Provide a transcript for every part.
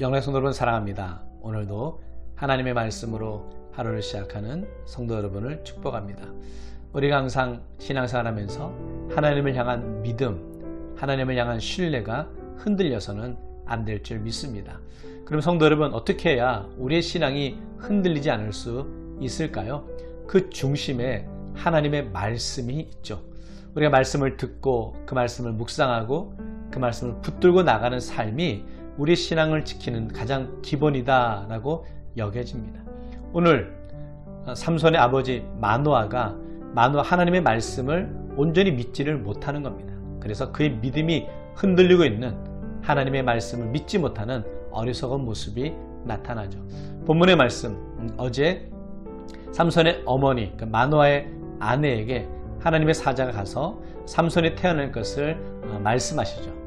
영의 성도 여러분 사랑합니다. 오늘도 하나님의 말씀으로 하루를 시작하는 성도 여러분을 축복합니다. 우리가 항상 신앙생활 하면서 하나님을 향한 믿음, 하나님을 향한 신뢰가 흔들려서는 안 될 줄 믿습니다. 그럼 성도 여러분 어떻게 해야 우리의 신앙이 흔들리지 않을 수 있을까요? 그 중심에 하나님의 말씀이 있죠. 우리가 말씀을 듣고 그 말씀을 묵상하고 그 말씀을 붙들고 나가는 삶이 우리 신앙을 지키는 가장 기본이다라고 여겨집니다. 오늘 삼손의 아버지 마노아가 마노아 하나님의 말씀을 온전히 믿지를 못하는 겁니다. 그래서 그의 믿음이 흔들리고 있는 하나님의 말씀을 믿지 못하는 어리석은 모습이 나타나죠. 본문의 말씀 음, 어제 삼손의 어머니 그 마노아의 아내에게 하나님의 사자가 가서 삼손이 태어날 것을 어, 말씀하시죠.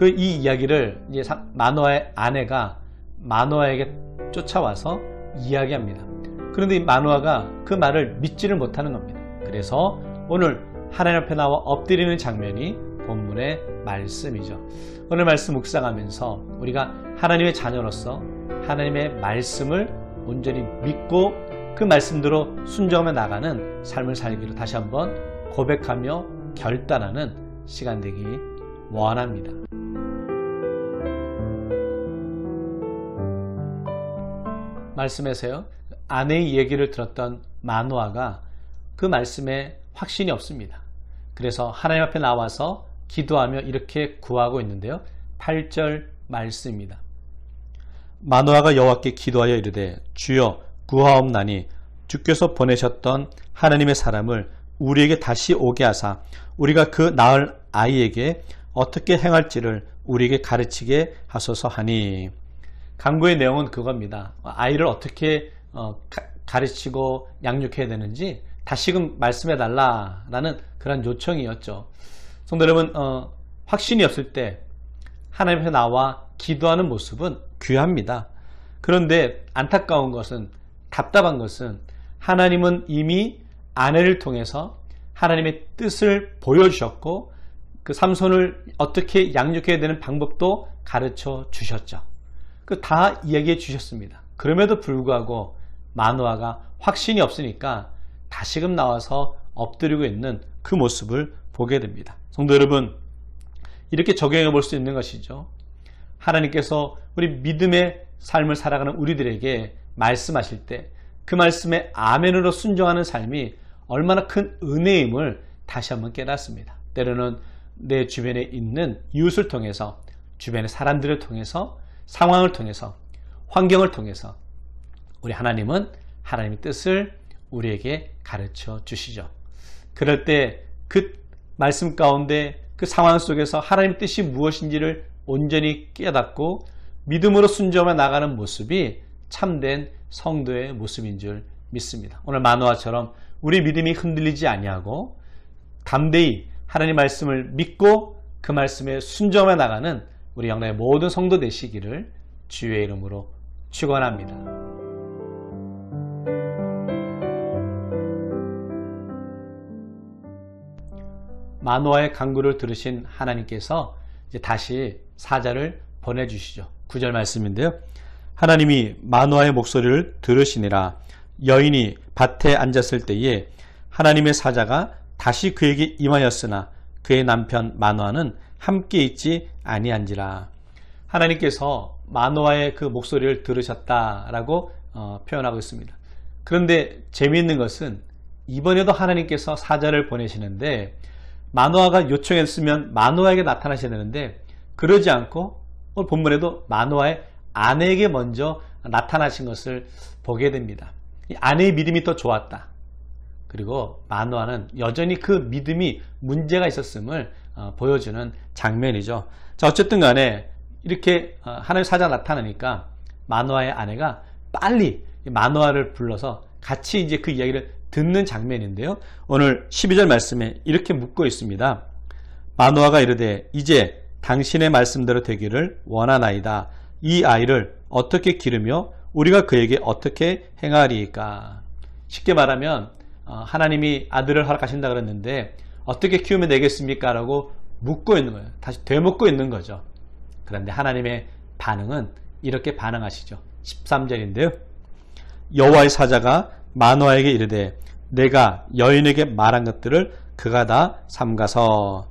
그 이 이야기를 이제 마노아의 아내가 마노아에게 쫓아와서 이야기합니다. 그런데 이 마노아가 그 말을 믿지를 못하는 겁니다. 그래서 오늘 하나님 앞에 나와 엎드리는 장면이 본문의 말씀이죠. 오늘 말씀 묵상하면서 우리가 하나님의 자녀로서 하나님의 말씀을 온전히 믿고 그 말씀대로 순종하며 나가는 삶을 살기로 다시 한번 고백하며 결단하는 시간 되기 원합니다. 말씀에서요. 아내의 얘기를 들었던 마누아가 그 말씀에 확신이 없습니다. 그래서 하나님 앞에 나와서 기도하며 이렇게 구하고 있는데요. 8절 말씀입니다. 마누아가 여호와께 기도하여 이르되 주여 구하옵나니 주께서 보내셨던 하나님의 사람을 우리에게 다시 오게 하사 우리가 그 낳을 아이에게 어떻게 행할지를 우리에게 가르치게 하소서 하니 강구의 내용은 그겁니다. 아이를 어떻게 어, 가르치고 양육해야 되는지 다시금 말씀해 달라라는 그런 요청이었죠. 성도 여러분 어, 확신이 없을 때 하나님 앞에 나와 기도하는 모습은 귀합니다. 그런데 안타까운 것은 답답한 것은 하나님은 이미 아내를 통해서 하나님의 뜻을 보여주셨고 그 삼손을 어떻게 양육해야 되는 방법도 가르쳐 주셨죠. 그 다 이야기해 주셨습니다. 그럼에도 불구하고 마누아가 확신이 없으니까 다시금 나와서 엎드리고 있는 그 모습을 보게 됩니다. 성도 여러분, 이렇게 적용해 볼 수 있는 것이죠. 하나님께서 우리 믿음의 삶을 살아가는 우리들에게 말씀하실 때 그 말씀에 아멘으로 순종하는 삶이 얼마나 큰 은혜임을 다시 한번 깨닫습니다. 때로는 내 주변에 있는 이웃을 통해서 주변의 사람들을 통해서 상황을 통해서 환경을 통해서 우리 하나님은 하나님의 뜻을 우리에게 가르쳐 주시죠. 그럴 때 그 말씀 가운데 그 상황 속에서 하나님 뜻이 무엇인지를 온전히 깨닫고 믿음으로 순종해 나가는 모습이 참된 성도의 모습인 줄 믿습니다. 오늘 마노아처럼 우리 믿음이 흔들리지 아니하고 담대히 하나님 말씀을 믿고 그 말씀에 순종해 나가는 우리 영나의 모든 성도 되시기를 주의 이름으로 축원합니다. 마노아의 강구를 들으신 하나님께서 이제 다시 사자를 보내주시죠. 구절 말씀인데요. 하나님이 마노아의 목소리를 들으시니라 여인이 밭에 앉았을 때에 하나님의 사자가 다시 그에게 임하였으나 그의 남편 마노아는 함께 있지 아니한지라. 하나님께서 마노아의 그 목소리를 들으셨다라고 어, 표현하고 있습니다. 그런데 재미있는 것은 이번에도 하나님께서 사자를 보내시는데 마노아가 요청했으면 마노아에게 나타나셔야 되는데 그러지 않고 오늘 본문에도 마노아의 아내에게 먼저 나타나신 것을 보게 됩니다. 아내의 믿음이 더 좋았다. 그리고 마노아는 여전히 그 믿음이 문제가 있었음을 어, 보여주는 장면이죠. 자, 어쨌든 간에 이렇게 어, 하나님 사자 나타나니까 마노아의 아내가 빨리 마노아를 불러서 같이 이제 그 이야기를 듣는 장면인데요. 오늘 12절 말씀에 이렇게 묻고 있습니다. 마노아가 이르되 이제 당신의 말씀대로 되기를 원하나이다. 이 아이를 어떻게 기르며 우리가 그에게 어떻게 행하리까? 쉽게 말하면 어, 하나님이 아들을 허락하신다 그랬는데 어떻게 키우면 되겠습니까? 라고 묻고 있는 거예요. 다시 되묻고 있는 거죠. 그런데 하나님의 반응은 이렇게 반응하시죠. 13절인데요. 여호와의 사자가 마노아에게 이르되 내가 여인에게 말한 것들을 그가 다 삼가서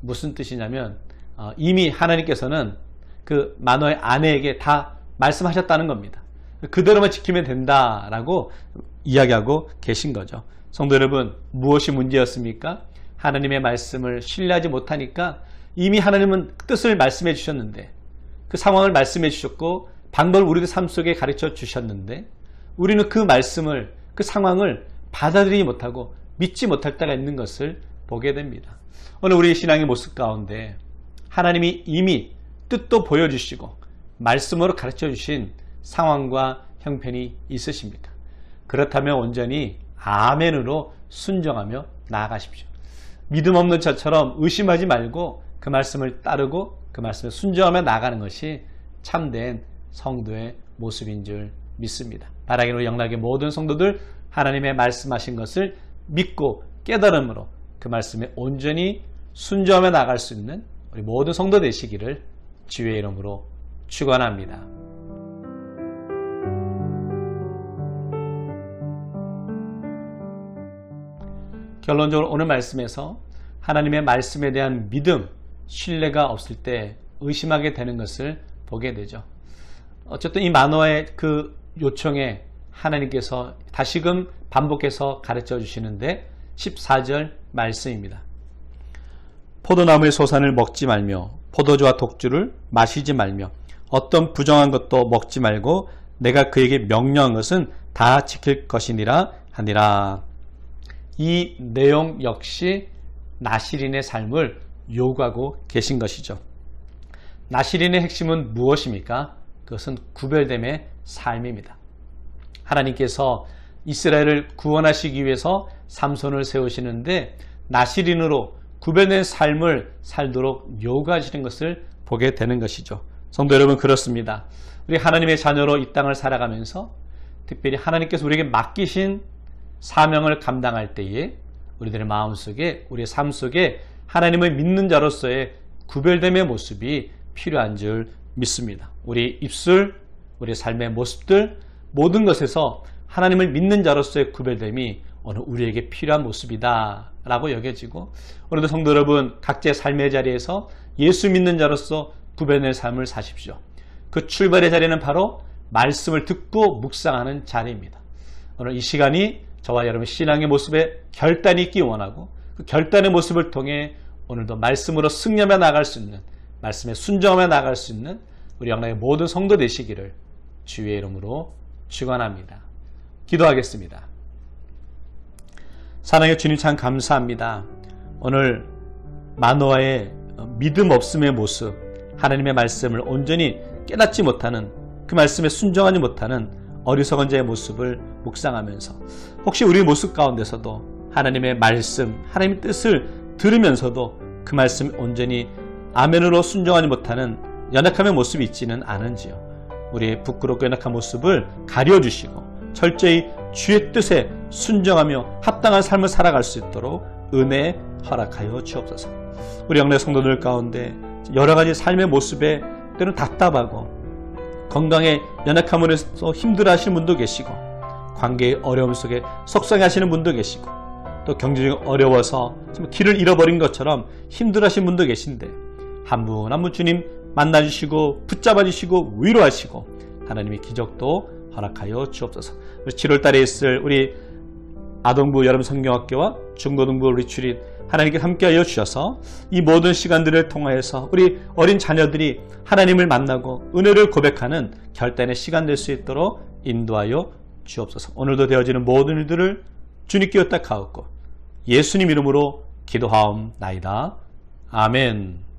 무슨 뜻이냐면 어, 이미 하나님께서는 그 마노아의 아내에게 다 말씀하셨다는 겁니다. 그대로만 지키면 된다라고 이야기하고 계신 거죠. 성도 여러분, 무엇이 문제였습니까? 하나님의 말씀을 신뢰하지 못하니까 이미 하나님은 뜻을 말씀해 주셨는데 그 상황을 말씀해 주셨고 방법을 우리의 삶 속에 가르쳐 주셨는데 우리는 그 말씀을 그 상황을 받아들이지 못하고 믿지 못할 때가 있는 것을 보게 됩니다. 오늘 우리의 신앙의 모습 가운데 하나님이 이미 뜻도 보여주시고 말씀으로 가르쳐 주신 상황과 형편이 있으십니까? 그렇다면 온전히 아멘으로 순정하며 나아가십시오. 믿음 없는 자처럼 의심하지 말고 그 말씀을 따르고 그 말씀에 순정하며 나가는 것이 참된 성도의 모습인 줄 믿습니다. 바라기로 영락의 모든 성도들 하나님의 말씀하신 것을 믿고 깨달음으로 그 말씀에 온전히 순종하며 나갈 수 있는 우리 모든 성도 되시기를 주의 이름으로 축원합니다. 결론적으로 오늘 말씀에서 하나님의 말씀에 대한 믿음, 신뢰가 없을 때 의심하게 되는 것을 보게 되죠. 어쨌든 이 만화의 그 요청에 하나님께서 다시금 반복해서 가르쳐 주시는데 14절 말씀입니다. 포도나무의 소산을 먹지 말며 포도주와 독주를 마시지 말며 어떤 부정한 것도 먹지 말고 내가 그에게 명령한 것은 다 지킬 것이니라 하니라. 이 내용 역시 나시린의 삶을 요구하고 계신 것이죠. 나시린의 핵심은 무엇입니까? 그것은 구별됨의 삶입니다. 하나님께서 이스라엘을 구원하시기 위해서 삼손을 세우시는데 나시린으로 구별된 삶을 살도록 요구하시는 것을 보게 되는 것이죠. 성도 여러분 그렇습니다. 우리 하나님의 자녀로 이 땅을 살아가면서 특별히 하나님께서 우리에게 맡기신 사명을 감당할 때에 우리들의 마음속에 우리의 삶 속에 하나님을 믿는 자로서의 구별됨의 모습이 필요한 줄 믿습니다. 우리 입술, 우리 삶의 모습들 모든 것에서 하나님을 믿는 자로서의 구별됨이 오늘 우리에게 필요한 모습이다 라고 여겨지고 오늘도 성도 여러분 각자의 삶의 자리에서 예수 믿는 자로서 구별된 삶을 사십시오. 그 출발의 자리는 바로 말씀을 듣고 묵상하는 자리입니다. 오늘 이 시간이 저와 여러분 신앙의 모습에 결단이 있기 원하고 그 결단의 모습을 통해 오늘도 말씀으로 승려며 나갈 수 있는 말씀에 순종하며 나갈 수 있는 우리 영락의 모든 성도 되시기를 주의 이름으로 축원합니다. 기도하겠습니다. 사랑의 주님 참 감사합니다. 오늘 마노아의 믿음 없음의 모습, 하나님의 말씀을 온전히 깨닫지 못하는 그 말씀에 순종하지 못하는 어리석은 자의 모습을 묵상하면서 혹시 우리 모습 가운데서도 하나님의 말씀, 하나님의 뜻을 들으면서도 그 말씀 온전히 아멘으로 순종하지 못하는 연약함의 모습이 있지는 않은지요. 우리의 부끄럽고 연약한 모습을 가려주시고 철저히 주의 뜻에 순정하며 합당한 삶을 살아갈 수 있도록 은혜 허락하여 주옵소서. 우리 영내 성도들 가운데 여러 가지 삶의 모습에 때는 답답하고 건강에 연약함으로 해서 힘들어하시는 분도 계시고 관계의 어려움 속에 속상해하시는 분도 계시고 또 경제적으로 어려워서 길을 잃어버린 것처럼 힘들어하시는 분도 계신데 한 분 한분 주님 만나주시고 붙잡아주시고 위로하시고 하나님의 기적도 허락하여 주옵소서. 7월 달에 있을 우리 아동부 여름 성경학교와 중고등부 리추릿 하나님께 함께하여 주셔서 이 모든 시간들을 통하여서 우리 어린 자녀들이 하나님을 만나고 은혜를 고백하는 결단의 시간 될 수 있도록 인도하여 주옵소서. 오늘도 되어지는 모든 일들을 주님께 가옵고 예수님 이름으로 기도하옵나이다. 아멘.